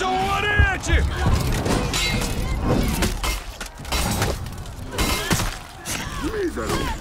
Protejam o Oriente! Mísero!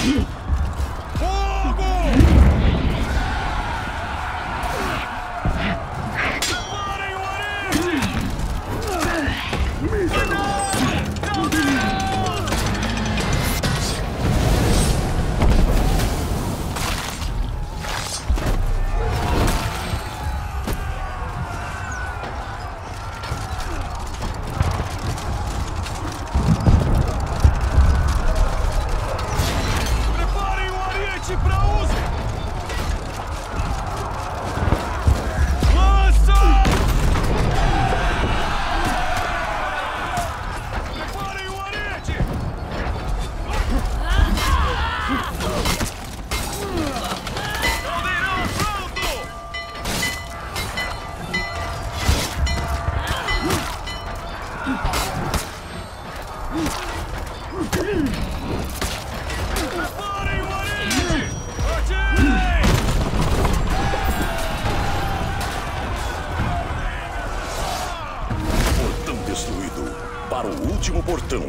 Mm-hmm. Para o último portão.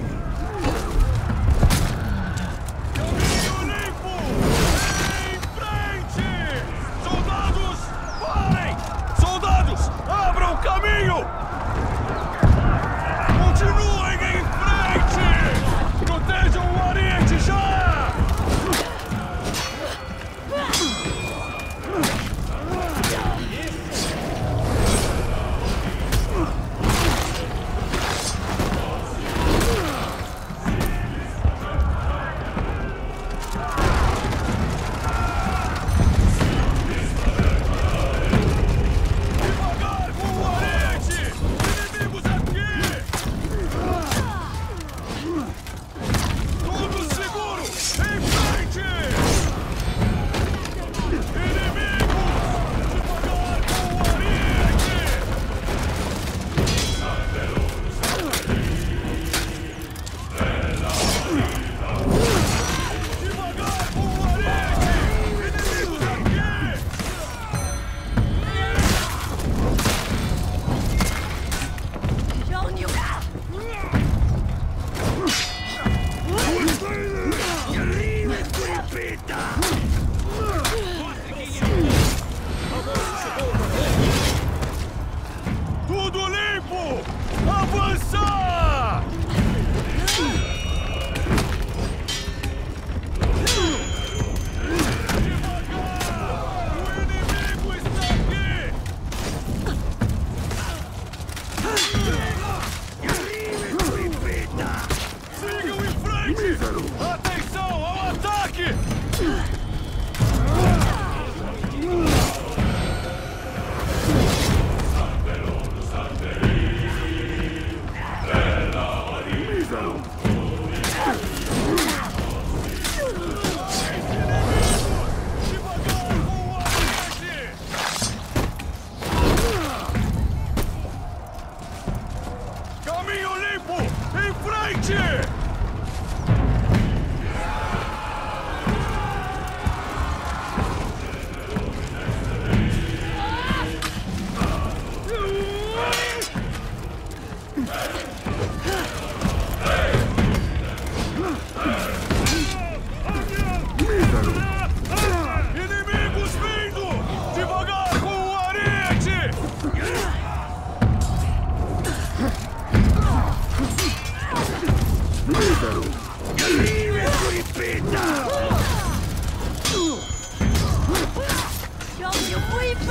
Atenção ao ataque!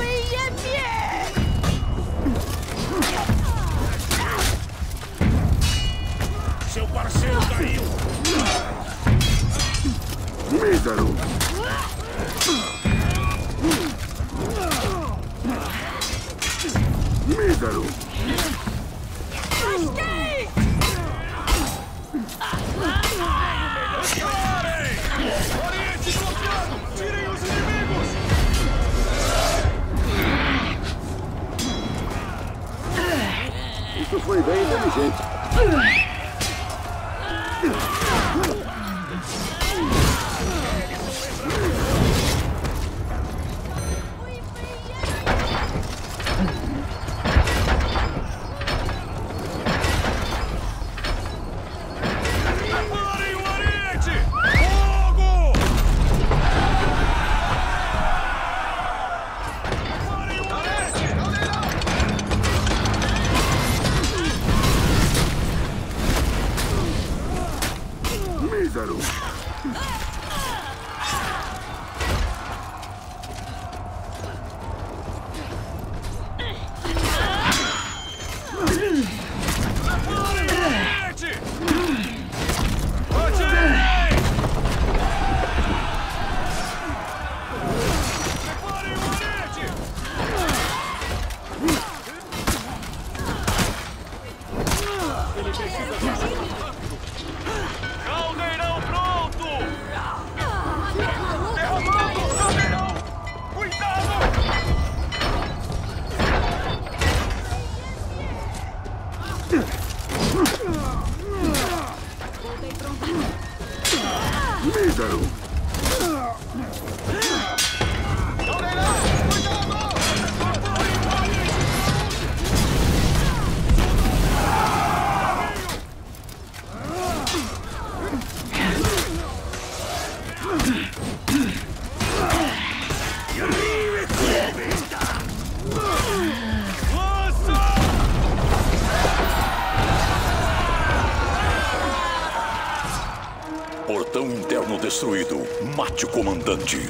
灰飞烟灭！ Seu parceiro caiu. Mísero! Mísero! Gostei! Just. Mísero! Mísero! Portão interno destruído. Mate o comandante.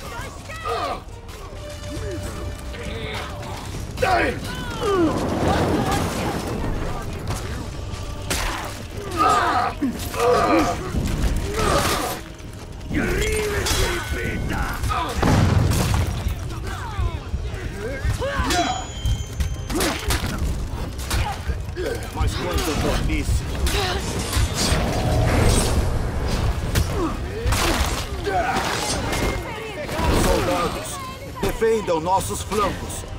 Vai, venha Mas quanta tornice! Soldados, defendam nossos flancos.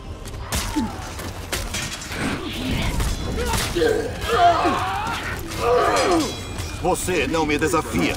Você não me desafia.